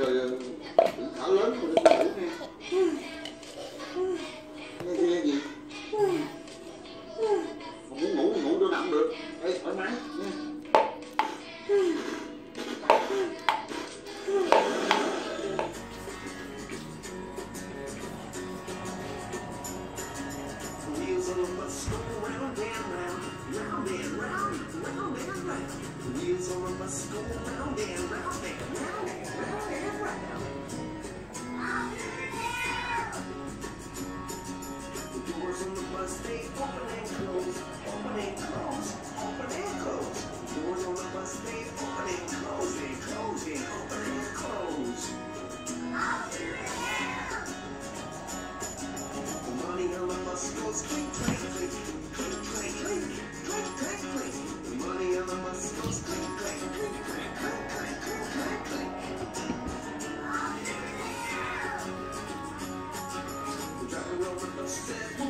rồi ừ, thảo lớn rồi đừng ngủ nè nghe kia gì mà muốn ngủ thì ngủ đâu nằm được đây thoải mái nha Round and round, round and round. Wheels on a bus go round and round and round. Said,